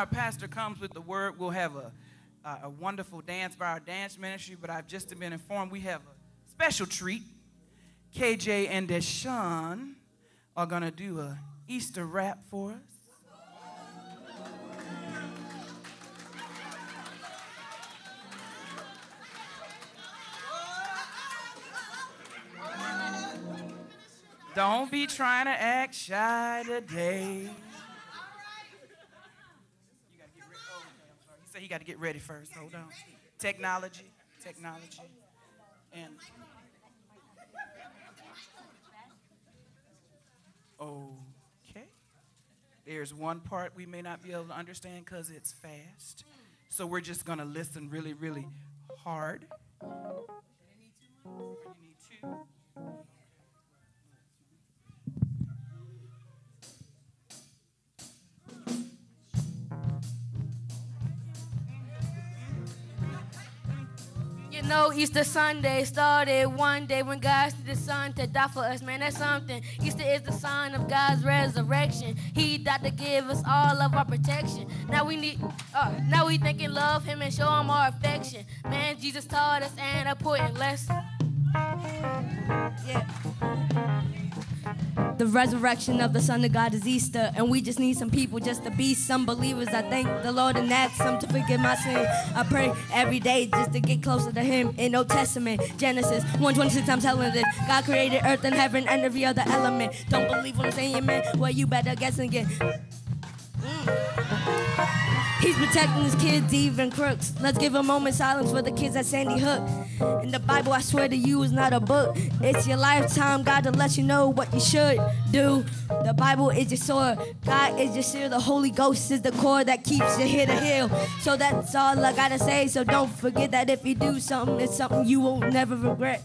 our pastor comes with the word, we'll have a, a, a wonderful dance by our dance ministry. But I've just been informed we have a special treat. KJ and Deshaun are going to do a Easter rap for us. Don't be trying to act shy today. He got to get ready first. Hold on. Technology, technology, and okay. There's one part we may not be able to understand because it's fast. So we're just going to listen really, really hard. You need two. Know, Easter Sunday started one day when God sent the Son to die for us. Man, that's something. Easter is the sign of God's resurrection. He died to give us all of our protection. Now we need, uh, now we think and love Him and show Him our affection. Man, Jesus taught us an important lesson. Yeah. The resurrection of the Son of God is Easter, and we just need some people just to be some believers. I thank the Lord and ask Him to forgive my sin. I pray every day just to get closer to Him. In Old Testament, Genesis 126, I'm telling this. God created earth and heaven and every other element. Don't believe what I'm saying, man? Well, you better guess again. He's protecting his kids, even crooks. Let's give a moment silence for the kids at Sandy Hook. In the Bible, I swear to you, is not a book. It's your lifetime, God, to let you know what you should do. The Bible is your sword, God is your shield. The Holy Ghost is the core that keeps you here to heal. So that's all I gotta say. So don't forget that if you do something, it's something you won't never regret.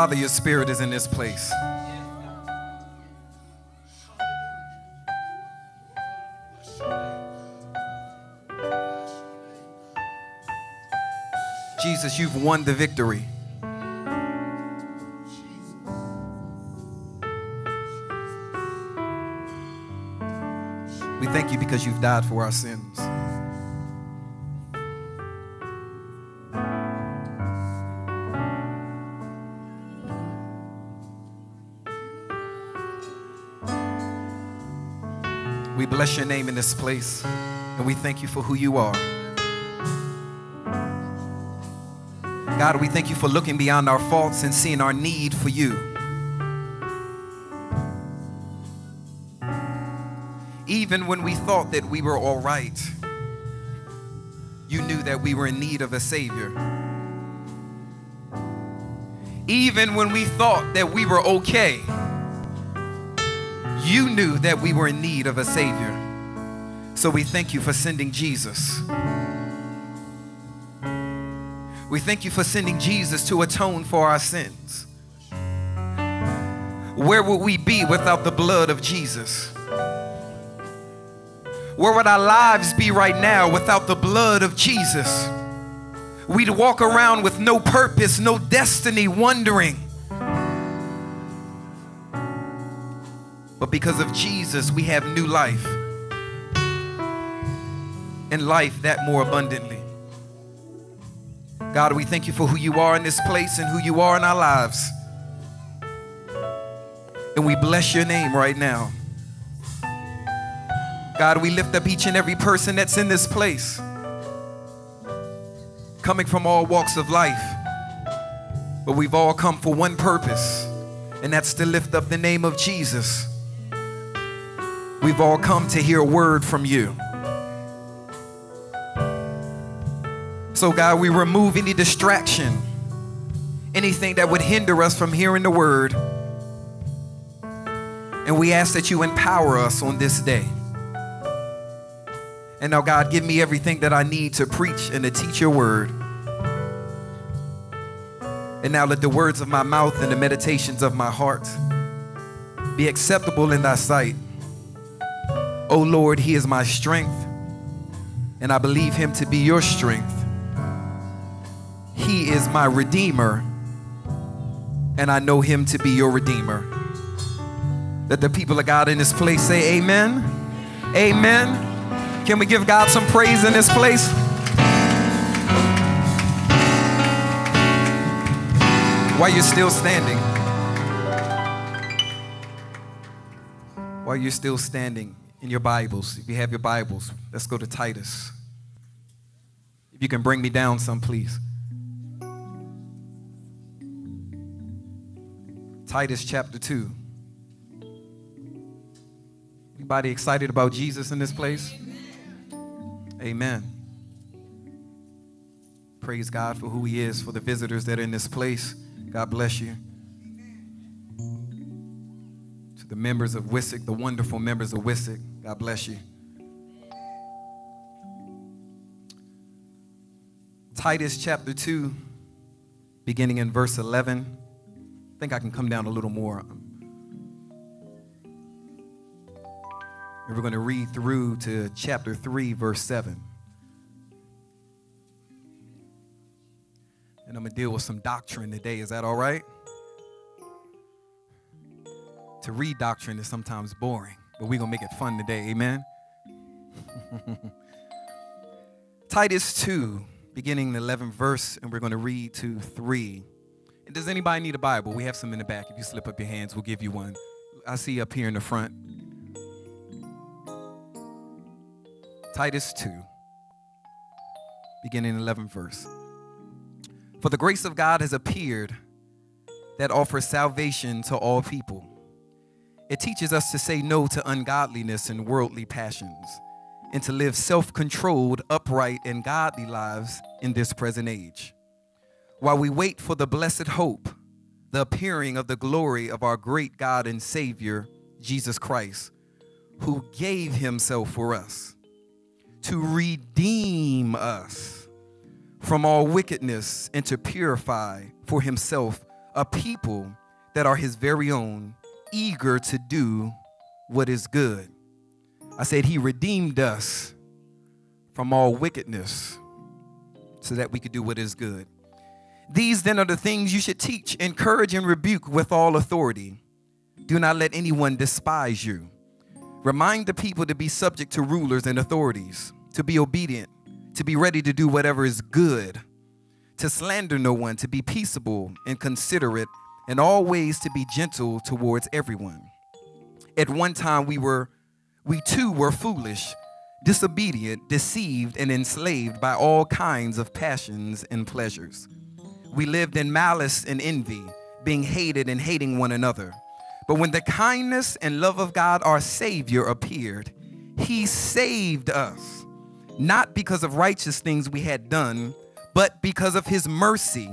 Father, your spirit is in this place. Jesus, you've won the victory. We thank you because you've died for our sins. Bless your name in this place, and we thank you for who you are. God, we thank you for looking beyond our faults and seeing our need for you. Even when we thought that we were all right, you knew that we were in need of a Savior. Even when we thought that we were okay, you knew that we were in need of a Savior. So we thank you for sending Jesus. We thank you for sending Jesus to atone for our sins. Where would we be without the blood of Jesus? Where would our lives be right now without the blood of Jesus? We'd walk around with no purpose, no destiny, wondering. But because of Jesus, we have new life and life that more abundantly. God, we thank you for who you are in this place and who you are in our lives. And we bless your name right now. God, we lift up each and every person that's in this place, coming from all walks of life. But we've all come for one purpose, and that's to lift up the name of Jesus. We've all come to hear a word from you. So, God, we remove any distraction, anything that would hinder us from hearing the word. And we ask that you empower us on this day. And now, God, give me everything that I need to preach and to teach your word. And now let the words of my mouth and the meditations of my heart be acceptable in thy sight. Oh Lord, he is my strength, and I believe him to be your strength. He is my redeemer, and I know him to be your redeemer. That the people of God in this place say amen. Amen. Can we give God some praise in this place? While you're still standing, while you're still standing in your Bibles, if you have your Bibles, let's go to Titus. If you can bring me down some, please. Titus chapter 2. Anybody excited about Jesus in this place? Amen. Praise God for who He is, for the visitors that are in this place. God bless you. To the members of WISIC, the wonderful members of WISIC, God bless you. Titus chapter 2, beginning in verse 11. I think I can come down a little more. And we're going to read through to chapter 3, verse 7. And I'm going to deal with some doctrine today. Is that all right? To read doctrine is sometimes boring, but we're going to make it fun today. Amen? Titus 2, beginning the 11th verse, and we're going to read to 3. And does anybody need a Bible? We have some in the back. If you slip up your hands, we'll give you one. I see up here in the front. Titus 2, beginning 11th verse. For the grace of God has appeared that offers salvation to all people. It teaches us to say no to ungodliness and worldly passions and to live self controlled, upright, and godly lives in this present age. While we wait for the blessed hope, the appearing of the glory of our great God and Savior, Jesus Christ, who gave himself for us to redeem us from all wickedness and to purify for himself a people that are his very own, eager to do what is good. I said, He redeemed us from all wickedness so that we could do what is good. These then are the things you should teach, encourage, and rebuke with all authority. Do not let anyone despise you. Remind the people to be subject to rulers and authorities, to be obedient, to be ready to do whatever is good, to slander no one, to be peaceable and considerate, and always to be gentle towards everyone. At one time we were we too were foolish, disobedient, deceived, and enslaved by all kinds of passions and pleasures. We lived in malice and envy, being hated and hating one another. But when the kindness and love of God, our Savior, appeared, He saved us, not because of righteous things we had done, but because of His mercy.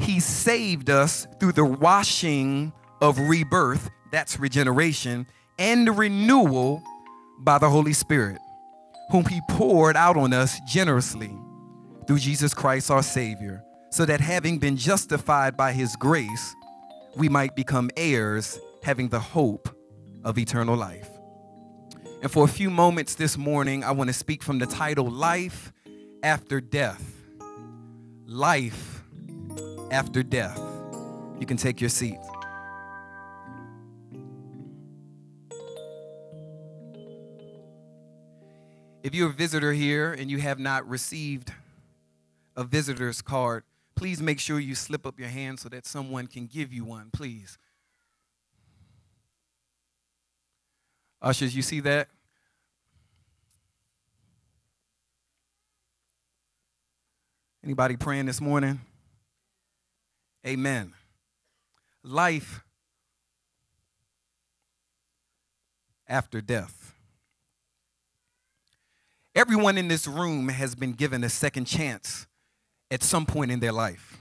He saved us through the washing of rebirth, that's regeneration, and the renewal by the Holy Spirit, whom He poured out on us generously through Jesus Christ our Savior, so that having been justified by His grace, we might become heirs, having the hope of eternal life. And for a few moments this morning, I want to speak from the title Life After Death. Life After Death. You can take your seat. If you're a visitor here and you have not received a visitor's card, please make sure you slip up your hand so that someone can give you one, please. Ushers, you see that? Anybody praying this morning? Amen. Life after death. Everyone in this room has been given a second chance at some point in their life.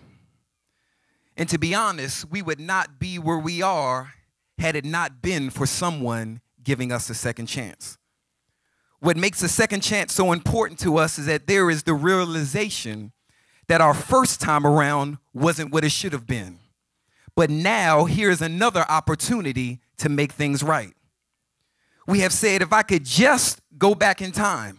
And to be honest, we would not be where we are had it not been for someone giving us a second chance. What makes a second chance so important to us is that there is the realization that our first time around wasn't what it should have been. But now here's another opportunity to make things right. We have said, if I could just go back in time,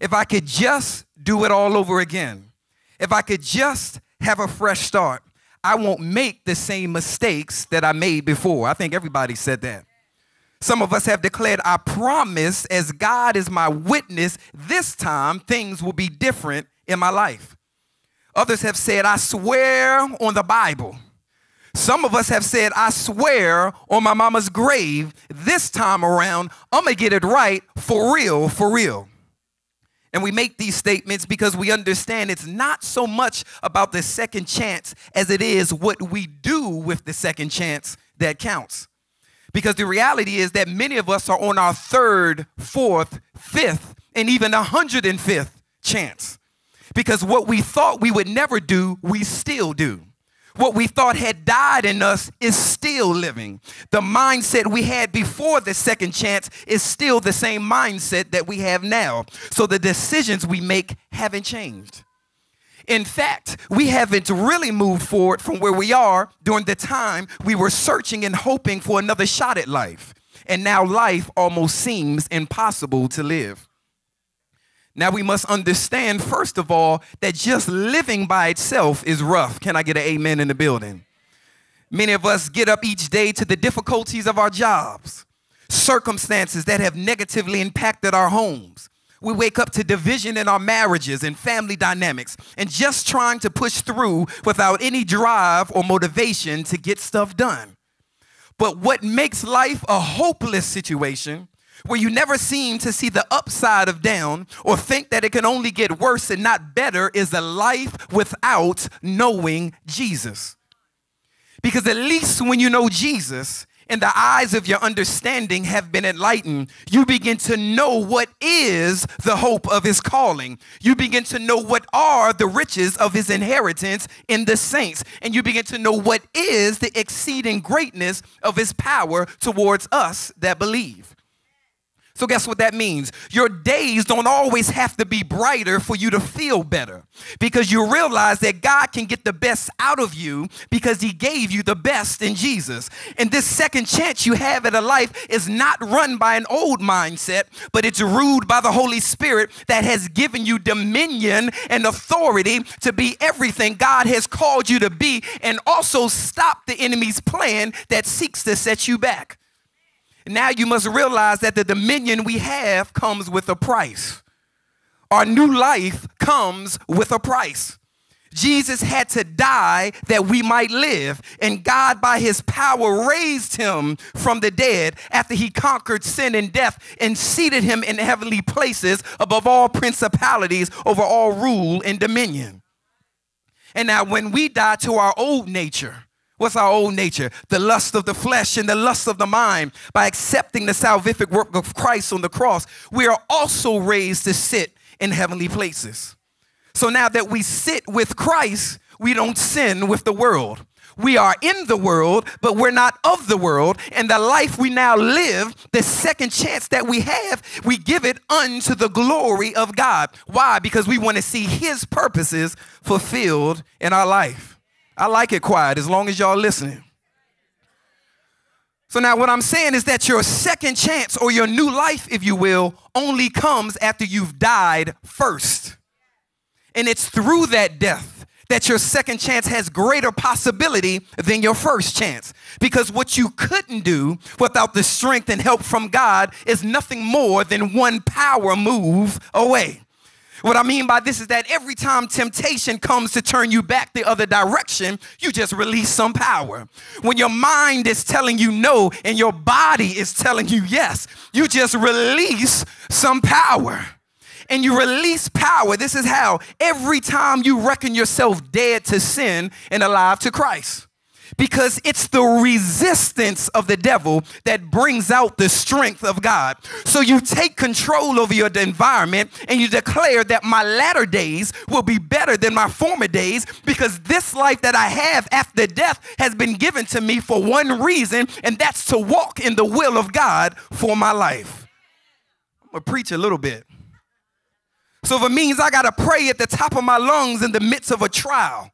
if I could just do it all over again, if I could just have a fresh start, I won't make the same mistakes that I made before. I think everybody said that. Some of us have declared, I promise, as God is my witness, this time things will be different in my life. Others have said, I swear on the Bible. Some of us have said, I swear on my mama's grave, this time around, I'm gonna get it right for real, for real. And we make these statements because we understand it's not so much about the second chance as it is what we do with the second chance that counts. Because the reality is that many of us are on our third, fourth, fifth, and even a 105th chance. Because what we thought we would never do, we still do. What we thought had died in us is still living. The mindset we had before the second chance is still the same mindset that we have now. So the decisions we make haven't changed. In fact, we haven't really moved forward from where we are during the time we were searching and hoping for another shot at life. And now life almost seems impossible to live. Now we must understand, first of all, that just living by itself is rough. Can I get an amen in the building? Many of us get up each day to the difficulties of our jobs, circumstances that have negatively impacted our homes. We wake up to division in our marriages and family dynamics and just trying to push through without any drive or motivation to get stuff done. But what makes life a hopeless situation where you never seem to see the upside of down or think that it can only get worse and not better is a life without knowing Jesus. Because at least when you know Jesus, and the eyes of your understanding have been enlightened, you begin to know what is the hope of his calling. You begin to know what are the riches of his inheritance in the saints. And you begin to know what is the exceeding greatness of his power towards us that believe. So, guess what that means? Your days don't always have to be brighter for you to feel better because you realize that God can get the best out of you because He gave you the best in Jesus. And this second chance you have at a life is not run by an old mindset, but it's ruled by the Holy Spirit that has given you dominion and authority to be everything God has called you to be and also stop the enemy's plan that seeks to set you back. Now you must realize that the dominion we have comes with a price. Our new life comes with a price. Jesus had to die that we might live, and God, by his power, raised him from the dead after he conquered sin and death and seated him in heavenly places above all principalities, over all rule and dominion. And now, when we die to our old nature, What's our old nature? The lust of the flesh and the lust of the mind. By accepting the salvific work of Christ on the cross, we are also raised to sit in heavenly places. So now that we sit with Christ, we don't sin with the world. We are in the world, but we're not of the world. And the life we now live, the second chance that we have, we give it unto the glory of God. Why? Because we want to see His purposes fulfilled in our life. I like it quiet as long as y'all listening. So now what I'm saying is that your second chance or your new life, if you will, only comes after you've died first. And it's through that death that your second chance has greater possibility than your first chance. Because what you couldn't do without the strength and help from God is nothing more than one power move away. What I mean by this is that every time temptation comes to turn you back the other direction, you just release some power. When your mind is telling you no and your body is telling you yes, you just release some power and you release power. This is how every time you reckon yourself dead to sin and alive to Christ because it's the resistance of the devil that brings out the strength of God. So you take control over your environment and you declare that my latter days will be better than my former days because this life that I have after death has been given to me for one reason, and that's to walk in the will of God for my life. I'm gonna preach a little bit. So if it means I gotta pray at the top of my lungs in the midst of a trial,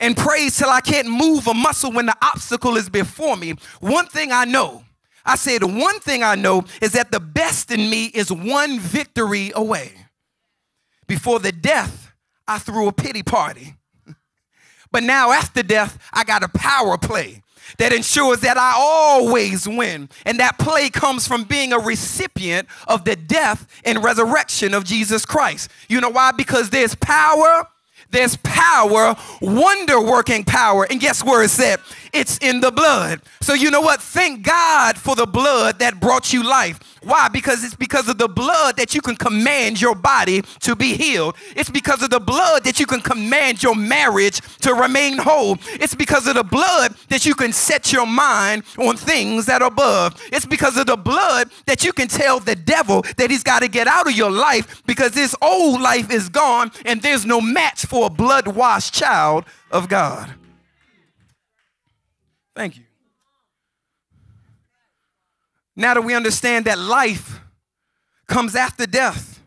and praise till I can't move a muscle when the obstacle is before me. One thing I know, I said, one thing I know is that the best in me is one victory away. Before the death, I threw a pity party. But now, after death, I got a power play that ensures that I always win. And that play comes from being a recipient of the death and resurrection of Jesus Christ. You know why? Because there's power there's power, wonder working power. And guess where it's at? It's in the blood. So, you know what? Thank God for the blood that brought you life. Why? Because it's because of the blood that you can command your body to be healed. It's because of the blood that you can command your marriage to remain whole. It's because of the blood that you can set your mind on things that are above. It's because of the blood that you can tell the devil that he's got to get out of your life because this old life is gone and there's no match for a blood washed child of God. Thank you. Now that we understand that life comes after death,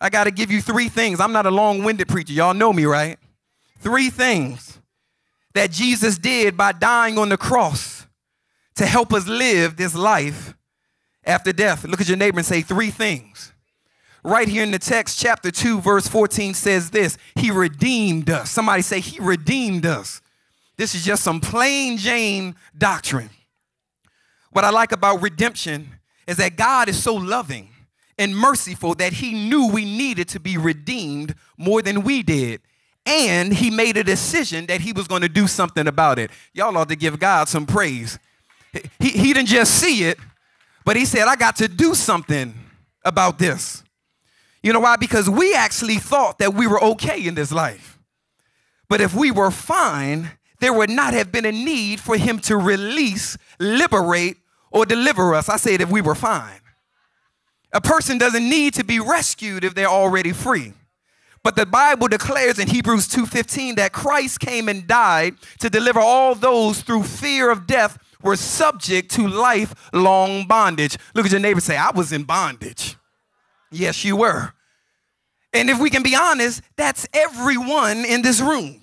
I got to give you three things. I'm not a long winded preacher. Y'all know me, right? Three things that Jesus did by dying on the cross to help us live this life after death. Look at your neighbor and say three things. Right here in the text, chapter 2, verse 14 says this He redeemed us. Somebody say, He redeemed us. This is just some plain Jane doctrine. What I like about redemption is that God is so loving and merciful that he knew we needed to be redeemed more than we did. And he made a decision that he was going to do something about it. Y'all ought to give God some praise. He, he didn't just see it, but he said, I got to do something about this. You know why? Because we actually thought that we were okay in this life. But if we were fine, there would not have been a need for him to release, liberate, or deliver us. I said if we were fine. A person doesn't need to be rescued if they're already free. But the Bible declares in Hebrews 2:15 that Christ came and died to deliver all those through fear of death were subject to lifelong bondage. Look at your neighbor say, I was in bondage. Yes, you were. And if we can be honest, that's everyone in this room.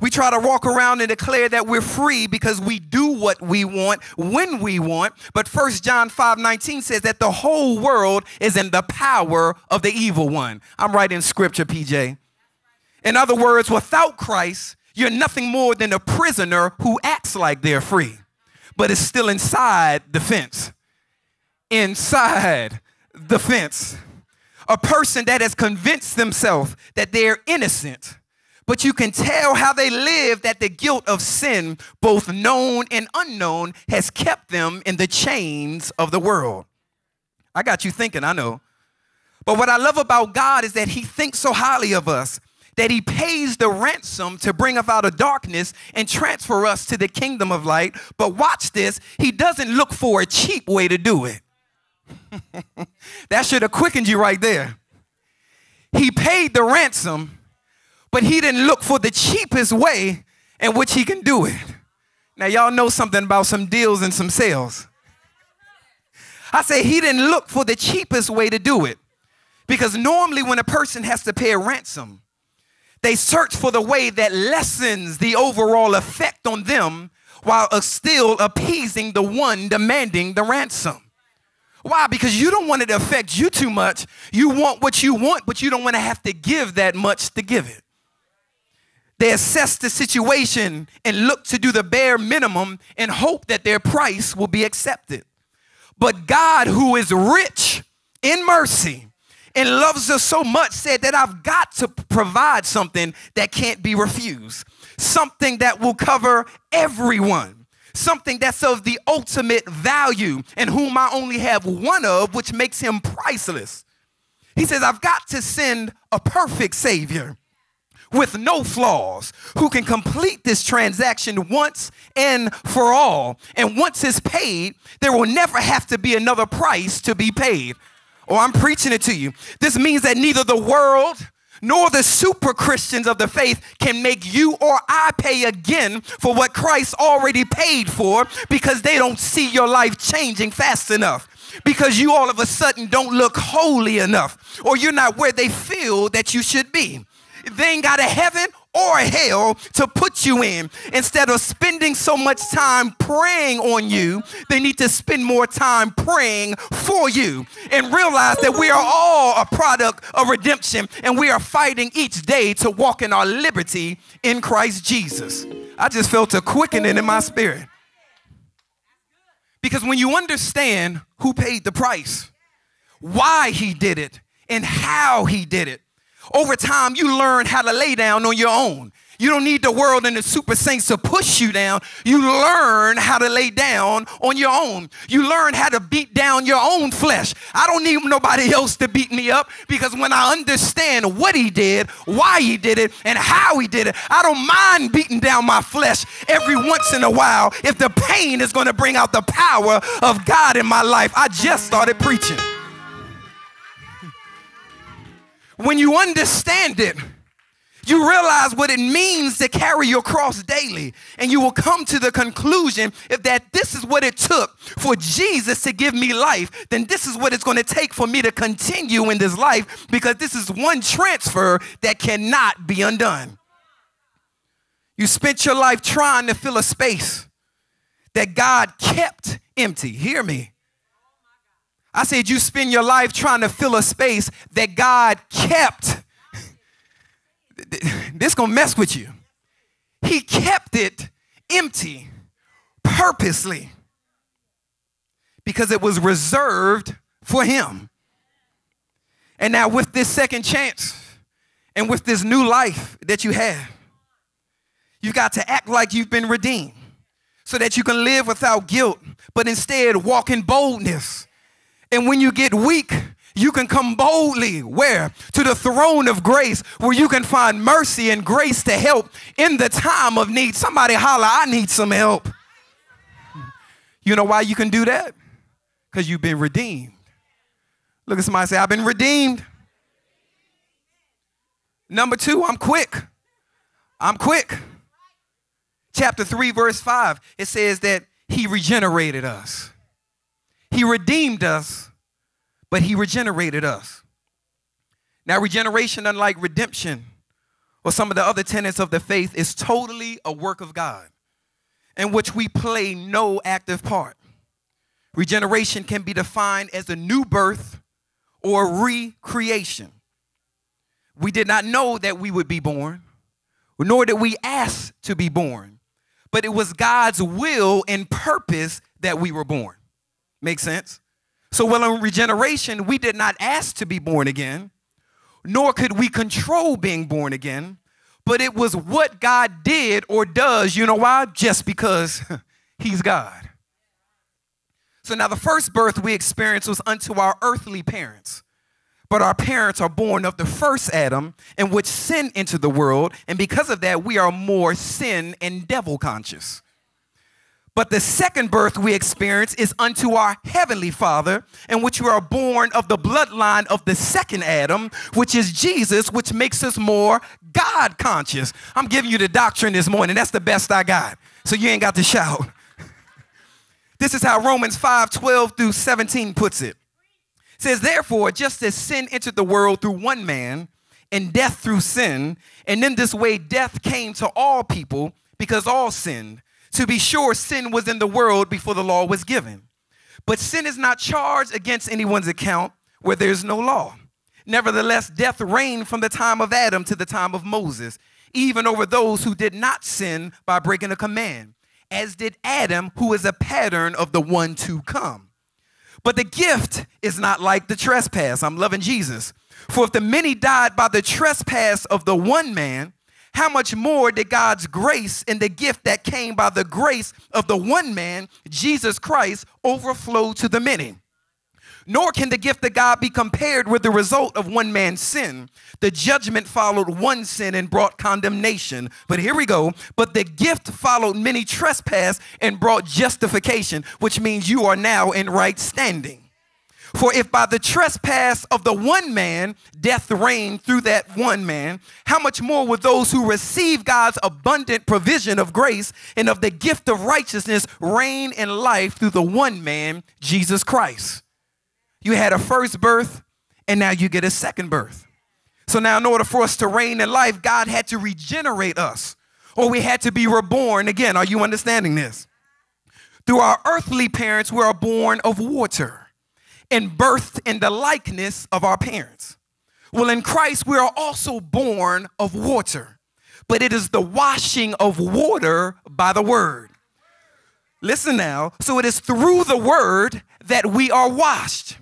We try to walk around and declare that we're free because we do what we want when we want. But 1 John 5 19 says that the whole world is in the power of the evil one. I'm writing scripture, PJ. In other words, without Christ, you're nothing more than a prisoner who acts like they're free, but is still inside the fence. Inside the fence. A person that has convinced themselves that they're innocent but you can tell how they live that the guilt of sin, both known and unknown, has kept them in the chains of the world. I got you thinking, I know. But what I love about God is that He thinks so highly of us that He pays the ransom to bring us out of darkness and transfer us to the kingdom of light. But watch this, He doesn't look for a cheap way to do it. that should have quickened you right there. He paid the ransom but he didn't look for the cheapest way in which he can do it. Now, y'all know something about some deals and some sales. I say he didn't look for the cheapest way to do it. Because normally, when a person has to pay a ransom, they search for the way that lessens the overall effect on them while still appeasing the one demanding the ransom. Why? Because you don't want it to affect you too much. You want what you want, but you don't want to have to give that much to give it. They assess the situation and look to do the bare minimum and hope that their price will be accepted. But God, who is rich in mercy and loves us so much, said that I've got to provide something that can't be refused, something that will cover everyone, something that's of the ultimate value, and whom I only have one of, which makes him priceless. He says, I've got to send a perfect Savior with no flaws who can complete this transaction once and for all. And once it's paid, there will never have to be another price to be paid. Oh, I'm preaching it to you. This means that neither the world nor the super Christians of the faith can make you or I pay again for what Christ already paid for because they don't see your life changing fast enough. Because you all of a sudden don't look holy enough, or you're not where they feel that you should be. They ain't got a heaven or a hell to put you in. Instead of spending so much time praying on you, they need to spend more time praying for you and realize that we are all a product of redemption and we are fighting each day to walk in our liberty in Christ Jesus. I just felt a quickening in my spirit. Because when you understand who paid the price, why he did it, and how he did it, over time, you learn how to lay down on your own. You don't need the world and the super saints to push you down. You learn how to lay down on your own. You learn how to beat down your own flesh. I don't need nobody else to beat me up because when I understand what he did, why he did it, and how he did it, I don't mind beating down my flesh every once in a while if the pain is going to bring out the power of God in my life. I just started preaching. When you understand it, you realize what it means to carry your cross daily. And you will come to the conclusion if that this is what it took for Jesus to give me life, then this is what it's going to take for me to continue in this life because this is one transfer that cannot be undone. You spent your life trying to fill a space that God kept empty. Hear me. I said, you spend your life trying to fill a space that God kept. This gonna mess with you. He kept it empty purposely because it was reserved for him. And now, with this second chance and with this new life that you have, you've got to act like you've been redeemed so that you can live without guilt, but instead walk in boldness and when you get weak, you can come boldly where? To the throne of grace where you can find mercy and grace to help in the time of need. Somebody holler, I need some help. You know why you can do that? Because you've been redeemed. Look at somebody say, I've been redeemed. Number two, I'm quick. I'm quick. Chapter 3, verse 5, it says that he regenerated us. He redeemed us, but he regenerated us. Now, regeneration, unlike redemption or some of the other tenets of the faith, is totally a work of God in which we play no active part. Regeneration can be defined as a new birth or recreation. We did not know that we would be born, nor did we ask to be born, but it was God's will and purpose that we were born. Make sense? So, well, in regeneration, we did not ask to be born again, nor could we control being born again, but it was what God did or does. You know why? Just because He's God. So now the first birth we experienced was unto our earthly parents. But our parents are born of the first Adam, in which sin entered the world, and because of that, we are more sin and devil conscious. But the second birth we experience is unto our heavenly Father, in which we are born of the bloodline of the second Adam, which is Jesus, which makes us more God conscious. I'm giving you the doctrine this morning. That's the best I got. So you ain't got to shout. This is how Romans 5 12 through 17 puts it. it. says, Therefore, just as sin entered the world through one man, and death through sin, and in this way death came to all people because all sinned. To be sure, sin was in the world before the law was given. But sin is not charged against anyone's account where there is no law. Nevertheless, death reigned from the time of Adam to the time of Moses, even over those who did not sin by breaking a command as did Adam, who is a pattern of the one to come. But the gift is not like the trespass. I'm loving Jesus. For if the many died by the trespass of the one man, how much more did God's grace and the gift that came by the grace of the one man, Jesus Christ, overflow to the many? Nor can the gift of God be compared with the result of one man's sin. The judgment followed one sin and brought condemnation. But here we go. But the gift followed many trespass and brought justification, which means you are now in right standing. For if by the trespass of the one man death reigned through that one man, how much more will those who receive God's abundant provision of grace and of the gift of righteousness reign in life through the one man, Jesus Christ? You had a first birth, and now you get a second birth. So now, in order for us to reign in life, God had to regenerate us, or we had to be reborn again. Are you understanding this? Through our earthly parents, we are born of water and birthed in the likeness of our parents. Well, in Christ, we are also born of water, but it is the washing of water by the word. Listen now. So it is through the word that we are washed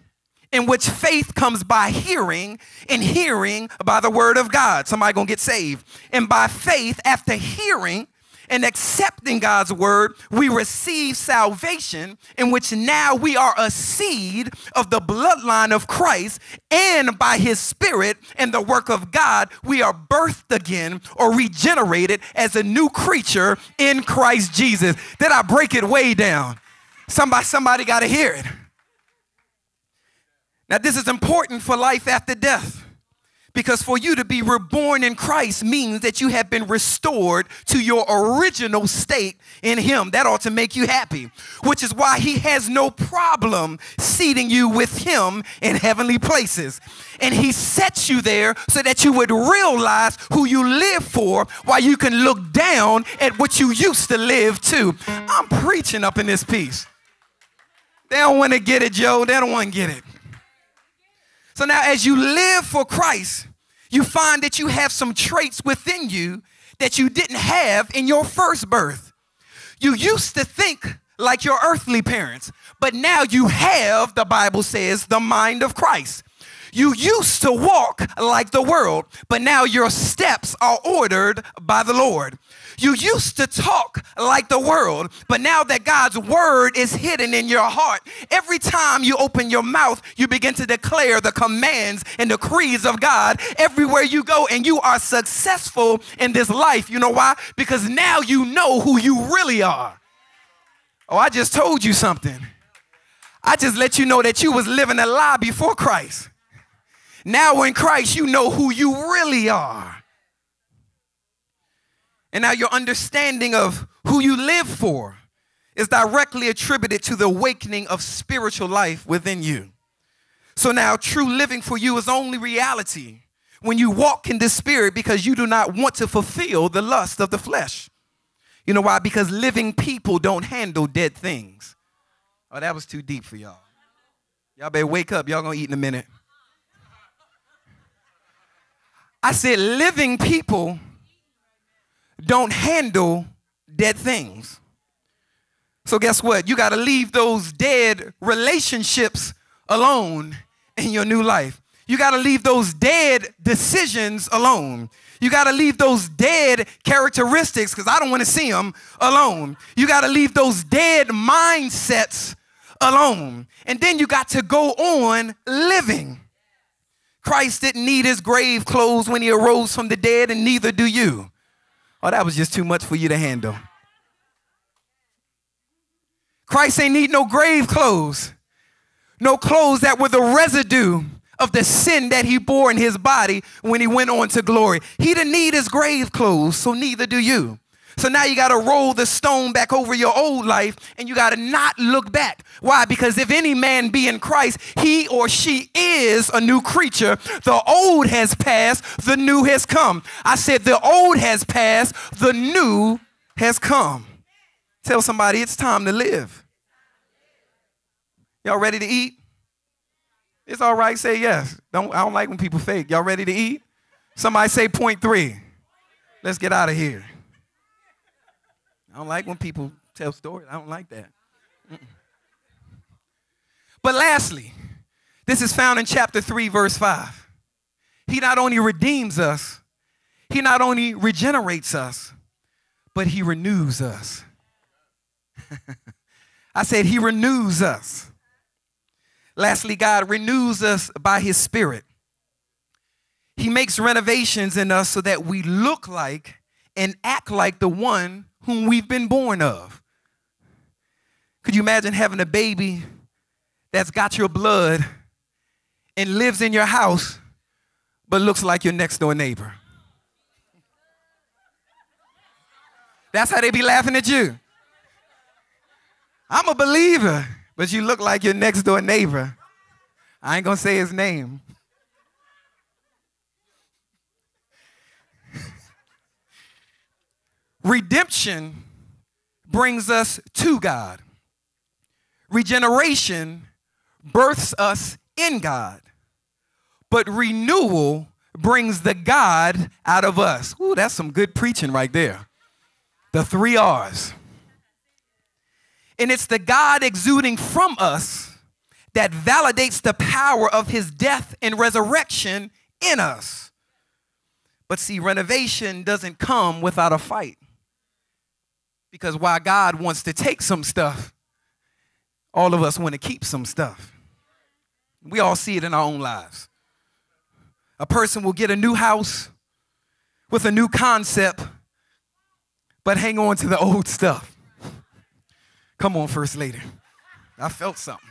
in which faith comes by hearing and hearing by the word of God. Somebody gonna get saved. And by faith, after hearing and accepting God's word, we receive salvation, in which now we are a seed of the bloodline of Christ, and by his spirit and the work of God, we are birthed again or regenerated as a new creature in Christ Jesus. Did I break it way down? Somebody, somebody got to hear it. Now, this is important for life after death because for you to be reborn in Christ means that you have been restored to your original state in Him. That ought to make you happy, which is why He has no problem seating you with Him in heavenly places. And He sets you there so that you would realize who you live for while you can look down at what you used to live to. I'm preaching up in this piece. They don't want to get it, Joe. They don't want to get it. So now, as you live for Christ, you find that you have some traits within you that you didn't have in your first birth. You used to think like your earthly parents, but now you have, the Bible says, the mind of Christ. You used to walk like the world, but now your steps are ordered by the Lord. You used to talk like the world, but now that God's word is hidden in your heart, every time you open your mouth, you begin to declare the commands and decrees of God everywhere you go, and you are successful in this life. You know why? Because now you know who you really are. Oh, I just told you something. I just let you know that you was living a lie before Christ. Now in Christ, you know who you really are. And now your understanding of who you live for is directly attributed to the awakening of spiritual life within you. So now, true living for you is only reality when you walk in the spirit because you do not want to fulfill the lust of the flesh. You know why? Because living people don't handle dead things. Oh, that was too deep for y'all. Y'all better wake up. Y'all gonna eat in a minute. I said, living people don't handle dead things. So, guess what? You got to leave those dead relationships alone in your new life. You got to leave those dead decisions alone. You got to leave those dead characteristics because I don't want to see them alone. You got to leave those dead mindsets alone. And then you got to go on living. Christ didn't need his grave clothes when he arose from the dead, and neither do you. Oh, that was just too much for you to handle. Christ ain't need no grave clothes, no clothes that were the residue of the sin that he bore in his body when he went on to glory. He didn't need his grave clothes, so neither do you. So now you got to roll the stone back over your old life and you got to not look back. Why? Because if any man be in Christ, he or she is a new creature. The old has passed, the new has come. I said, the old has passed, the new has come. Tell somebody it's time to live. Y'all ready to eat? It's all right, say yes. Don't, I don't like when people fake. Y'all ready to eat? Somebody say point three. Let's get out of here. I don't like when people tell stories. I don't like that. Mm-mm. But lastly, this is found in chapter 3, verse 5. He not only redeems us, he not only regenerates us, but he renews us. I said, He renews us. Lastly, God renews us by His Spirit. He makes renovations in us so that we look like and act like the one whom we've been born of. Could you imagine having a baby that's got your blood and lives in your house but looks like your next door neighbor? That's how they be laughing at you. I'm a believer, but you look like your next door neighbor. I ain't gonna say his name. Redemption brings us to God. Regeneration births us in God. But renewal brings the God out of us. Ooh, that's some good preaching right there. The three R's. And it's the God exuding from us that validates the power of his death and resurrection in us. But see, renovation doesn't come without a fight. Because while God wants to take some stuff, all of us want to keep some stuff. We all see it in our own lives. A person will get a new house with a new concept, but hang on to the old stuff. Come on, First Lady. I felt something.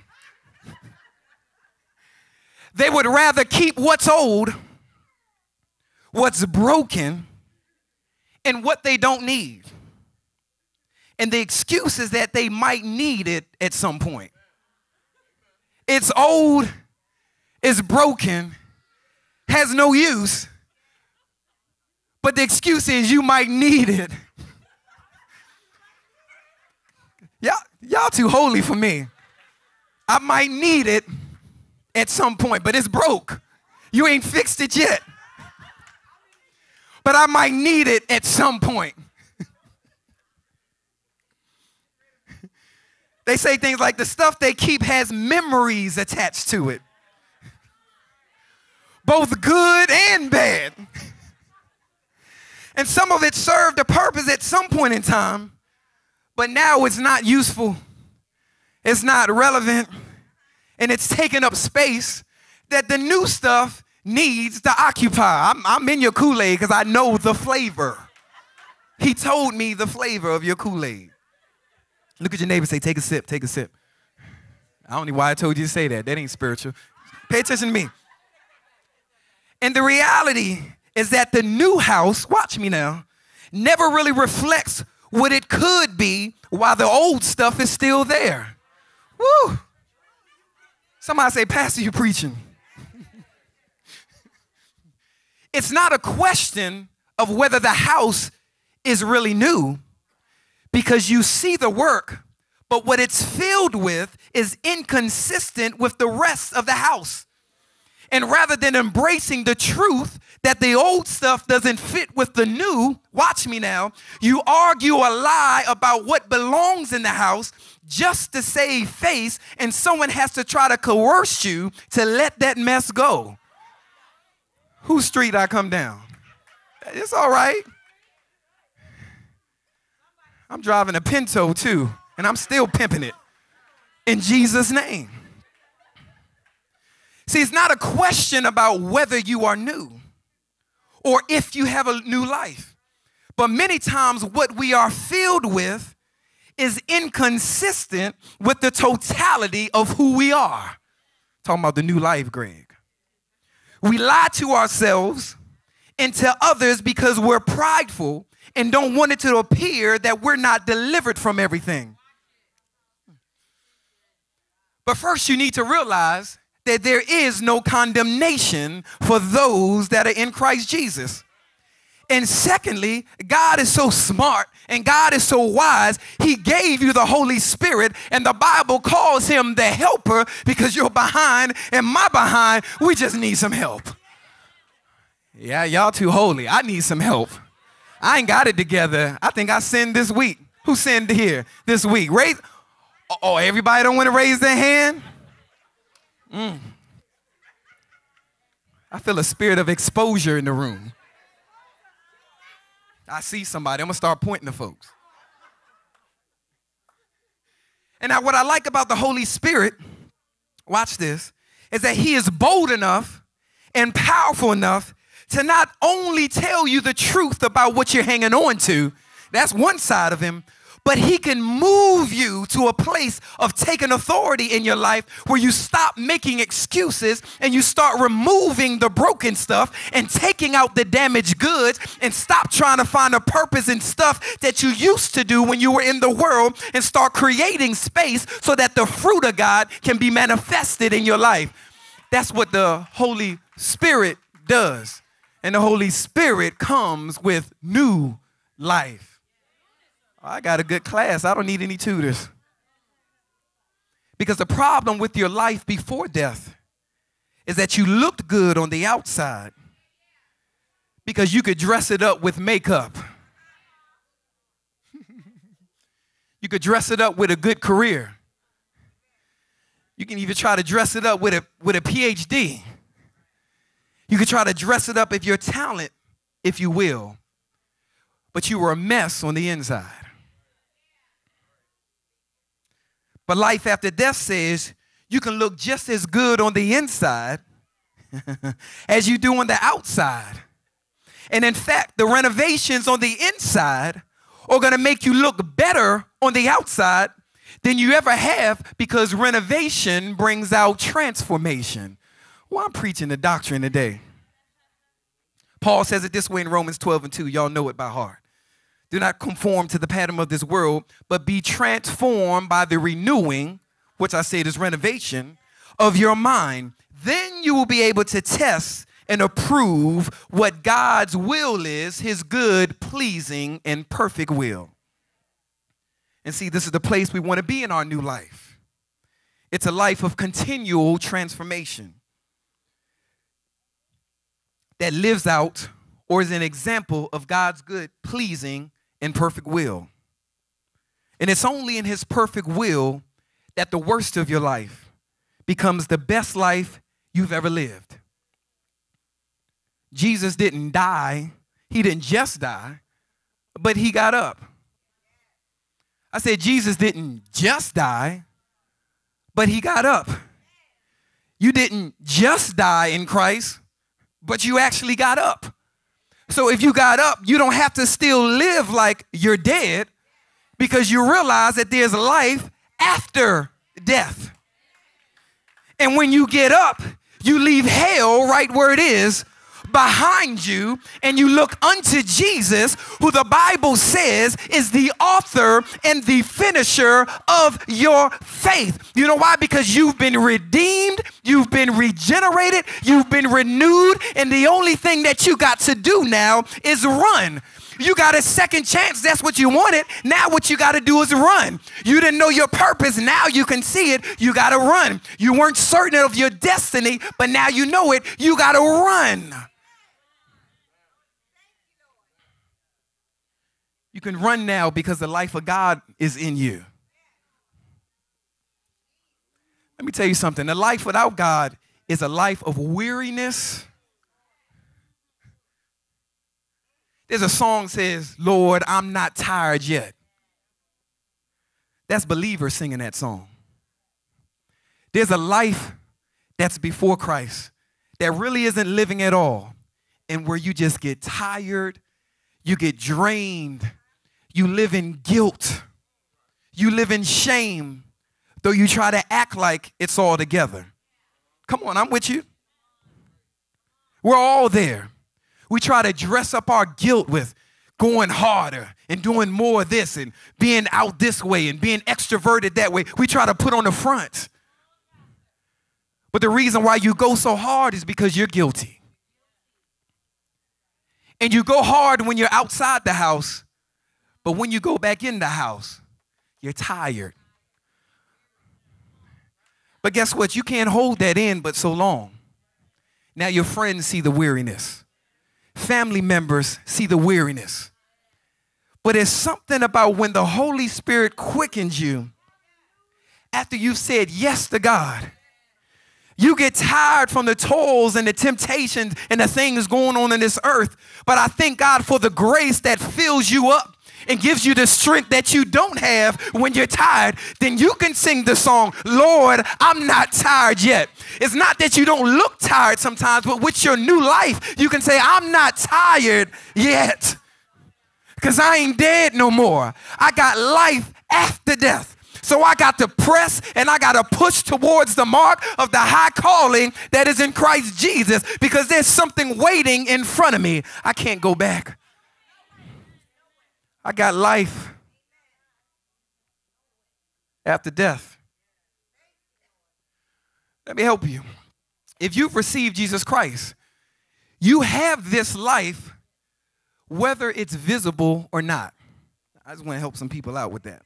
They would rather keep what's old, what's broken, and what they don't need. And the excuse is that they might need it at some point. It's old, it's broken, has no use, but the excuse is you might need it. y'all, y'all too holy for me. I might need it at some point, but it's broke. You ain't fixed it yet. But I might need it at some point. They say things like the stuff they keep has memories attached to it, both good and bad. And some of it served a purpose at some point in time, but now it's not useful, it's not relevant, and it's taking up space that the new stuff needs to occupy. I'm, I'm in your Kool Aid because I know the flavor. He told me the flavor of your Kool Aid. Look at your neighbor say, take a sip, take a sip. I don't know why I told you to say that. That ain't spiritual. Pay attention to me. And the reality is that the new house, watch me now, never really reflects what it could be while the old stuff is still there. Woo! Somebody say, Pastor, you preaching. it's not a question of whether the house is really new because you see the work, but what it's filled with is inconsistent with the rest of the house. And rather than embracing the truth that the old stuff doesn't fit with the new, watch me now, you argue a lie about what belongs in the house just to save face, and someone has to try to coerce you to let that mess go. Whose street I come down? It's all right. I'm driving a Pinto too, and I'm still pimping it in Jesus' name. See, it's not a question about whether you are new or if you have a new life. But many times, what we are filled with is inconsistent with the totality of who we are. Talking about the new life, Greg. We lie to ourselves and to others because we're prideful and don't want it to appear that we're not delivered from everything. But first, you need to realize that there is no condemnation for those that are in Christ Jesus. And secondly, God is so smart and God is so wise. He gave you the Holy Spirit, and the Bible calls him the helper because you're behind, and my behind, we just need some help. Yeah, y'all too holy. I need some help. I ain't got it together. I think I sinned this week. Who sinned here this week? Raise. Oh, everybody don't want to raise their hand? Mm. I feel a spirit of exposure in the room. I see somebody. I'm going to start pointing to folks. And now, what I like about the Holy Spirit, watch this, is that He is bold enough and powerful enough to not only tell you the truth about what you're hanging on to, that's one side of him, but he can move you to a place of taking authority in your life where you stop making excuses and you start removing the broken stuff and taking out the damaged goods and stop trying to find a purpose in stuff that you used to do when you were in the world and start creating space so that the fruit of God can be manifested in your life. That's what the Holy Spirit does and the Holy Spirit comes with new life. Oh, I got a good class. I don't need any tutors. Because the problem with your life before death is that you looked good on the outside because you could dress it up with makeup. you could dress it up with a good career. You can even try to dress it up with a, with a PhD. You could try to dress it up if your talent, if you will, but you were a mess on the inside. But life after death says you can look just as good on the inside as you do on the outside. And in fact, the renovations on the inside are going to make you look better on the outside than you ever have because renovation brings out transformation. Well, I'm preaching the doctrine today. Paul says it this way in Romans 12 and 2. Y'all know it by heart. Do not conform to the pattern of this world, but be transformed by the renewing, which I said is renovation, of your mind. Then you will be able to test and approve what God's will is, his good, pleasing, and perfect will. And see, this is the place we want to be in our new life. It's a life of continual transformation that lives out or is an example of God's good, pleasing, and perfect will. And it's only in His perfect will that the worst of your life becomes the best life you've ever lived. Jesus didn't die, He didn't just die, but He got up. I said, Jesus didn't just die, but He got up. You didn't just die in Christ, but you actually got up. So if you got up, you don't have to still live like you're dead because you realize that there's life after death. And when you get up, you leave hell right where it is, behind you and you look unto Jesus, who the Bible says is the author and the finisher of your faith. You know why? Because you've been redeemed, you've been regenerated, you've been renewed, and the only thing that you got to do now is run. You got a second chance. That's what you wanted. Now, what you got to do is run. You didn't know your purpose. Now you can see it. You got to run. You weren't certain of your destiny, but now you know it. You got to run. You can run now because the life of God is in you. Let me tell you something. the life without God is a life of weariness There's a song says, Lord, I'm not tired yet. That's believers singing that song. There's a life that's before Christ that really isn't living at all, and where you just get tired, you get drained, you live in guilt, you live in shame, though you try to act like it's all together. Come on, I'm with you. We're all there. We try to dress up our guilt with going harder and doing more of this and being out this way and being extroverted that way. We try to put on the front. But the reason why you go so hard is because you're guilty. And you go hard when you're outside the house, but when you go back in the house, you're tired. But guess what? You can't hold that in but so long. Now your friends see the weariness family members see the weariness. But it's something about when the Holy Spirit quickens you after you've said yes to God. You get tired from the toils and the temptations and the things going on in this earth. But I thank God for the grace that fills you up and gives you the strength that you don't have when you're tired, then you can sing the song, Lord, I'm not tired yet. It's not that you don't look tired sometimes, but with your new life, you can say, I'm not tired yet. Because I ain't dead no more. I got life after death. So I got to press and I got to push towards the mark of the high calling that is in Christ Jesus because there's something waiting in front of me. I can't go back. I got life after death. Let me help you. If you've received Jesus Christ, you have this life whether it's visible or not. I just want to help some people out with that.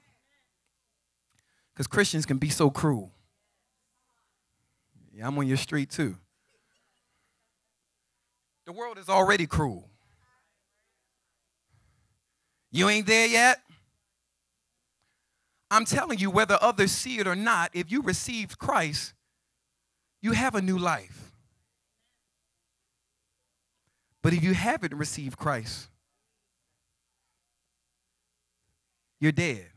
Because Christians can be so cruel. Yeah, I'm on your street too. The world is already cruel. You ain't there yet? I'm telling you, whether others see it or not, if you received Christ, you have a new life. But if you haven't received Christ, you're dead.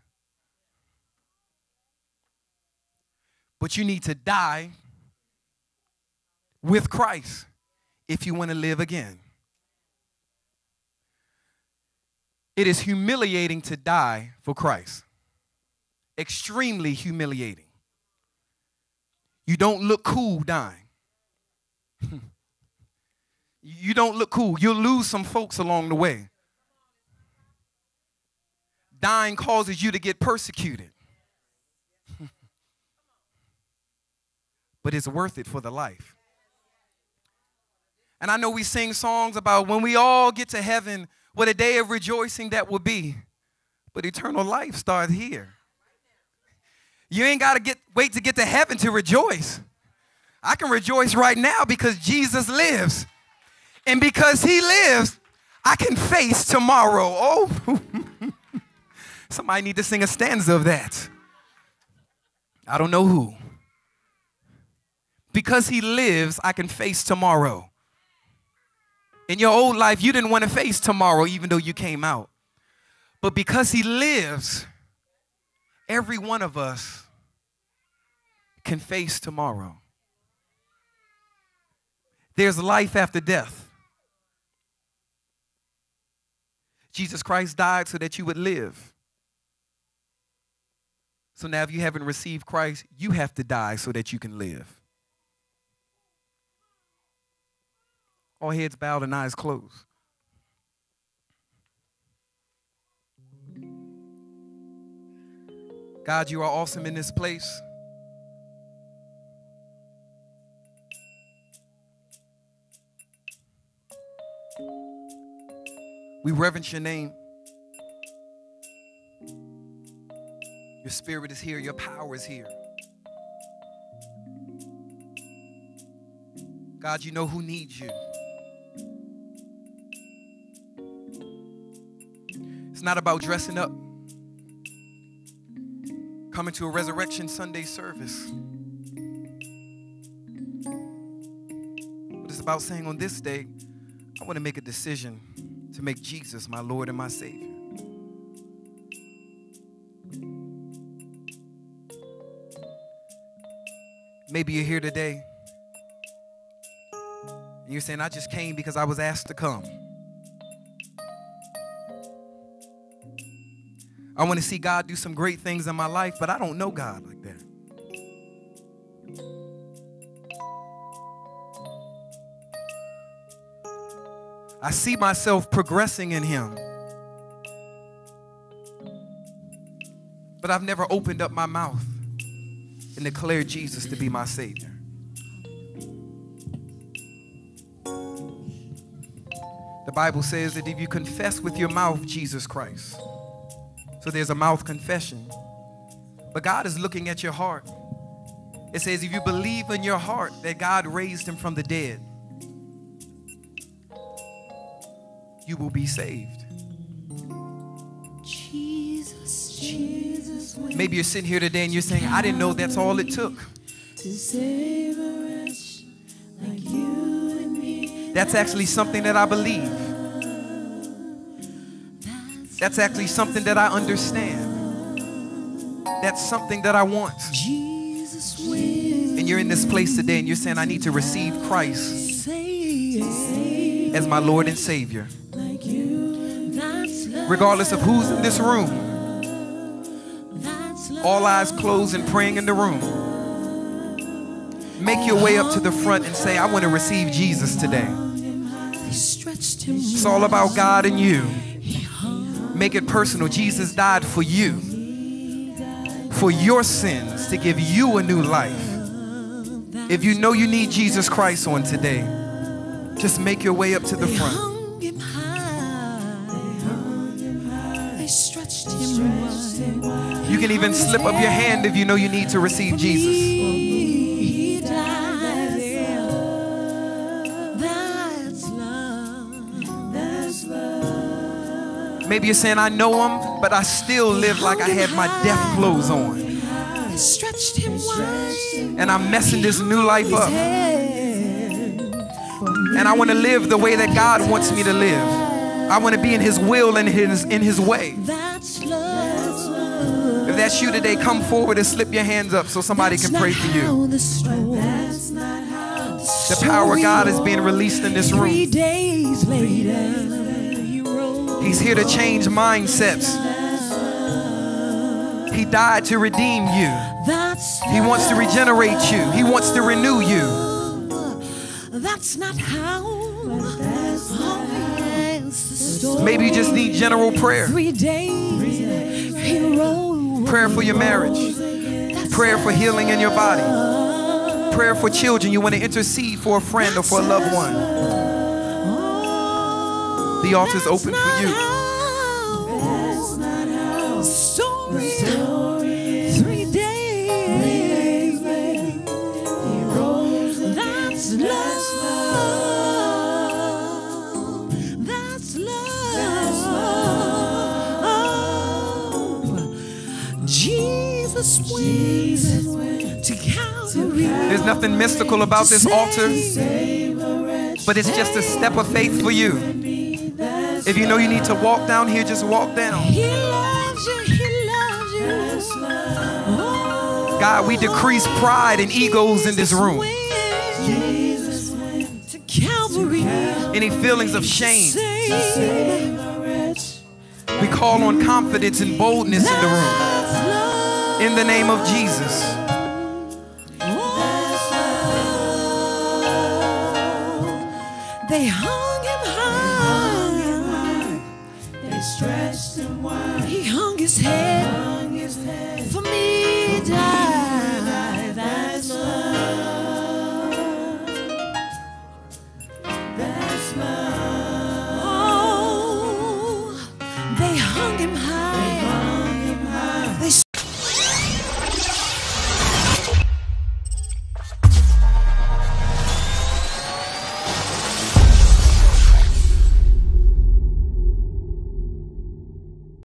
But you need to die with Christ if you want to live again. It is humiliating to die for Christ. Extremely humiliating. You don't look cool dying. you don't look cool. You'll lose some folks along the way. Dying causes you to get persecuted. but it's worth it for the life. And I know we sing songs about when we all get to heaven, what a day of rejoicing that will be. But eternal life starts here. You ain't got to get wait to get to heaven to rejoice. I can rejoice right now because Jesus lives. And because he lives, I can face tomorrow. Oh, somebody need to sing a stanza of that. I don't know who. Because he lives, I can face tomorrow. In your old life, you didn't want to face tomorrow, even though you came out. But because He lives, every one of us can face tomorrow. There's life after death. Jesus Christ died so that you would live. So now, if you haven't received Christ, you have to die so that you can live. All heads bowed and eyes closed. God, you are awesome in this place. We reverence your name. Your spirit is here, your power is here. God, you know who needs you. It's not about dressing up, coming to a Resurrection Sunday service. But it's about saying on this day, I want to make a decision to make Jesus my Lord and my Savior. Maybe you're here today and you're saying, I just came because I was asked to come. I want to see God do some great things in my life, but I don't know God like that. I see myself progressing in Him. But I've never opened up my mouth and declared Jesus to be my Savior. The Bible says that if you confess with your mouth Jesus Christ, so there's a mouth confession, but God is looking at your heart. It says, if you believe in your heart that God raised him from the dead, you will be saved. Jesus, Jesus, Maybe you're sitting here today and you're saying, I didn't know that's all it took. to save a wretch like you and me. That's actually something that I believe. That's actually something that I understand. That's something that I want. And you're in this place today and you're saying, I need to receive Christ as my Lord and Savior. like you. That's love. Regardless of who's in this room, all eyes closed and praying in the room. Make your way up to the front and say, I want to receive Jesus today. He stretched him. It's all about God and you. Make it personal. Jesus died for you, for your sins, to give you a new life. If you know you need Jesus Christ on today, just make your way up to the front. hung him high. They stretched him wide. You can even slip up your hand if you know you need to receive Jesus. Maybe you're saying, I know him, but I still live like I had my death clothes on. Stretched him. And I'm messing this new life up. And I want to live the way that God wants me to live. I want to be in his will and his in his way. If that's you today, come forward and slip your hands up so somebody can pray for you. The, The power of God is being released in this Three room. He's here to change mindsets. He died to redeem you. He wants to regenerate you. He wants to renew you. That's not how. Yes, the story. Maybe you just need general prayer. Three days he rose. Prayer for your marriage. Prayer for healing in your body. Prayer for children. You want to intercede for a friend or for a loved one. The altar's open for you. There's nothing mystical about this altar, but it's just a step of faith for you. If you know you need to walk down here, just walk down. He loves you. He loves you. God, we decrease pride and egos in this room. Jesus went to Calvary. Any feelings of shame, we call on confidence and boldness in the room. In the name of Jesus. His head.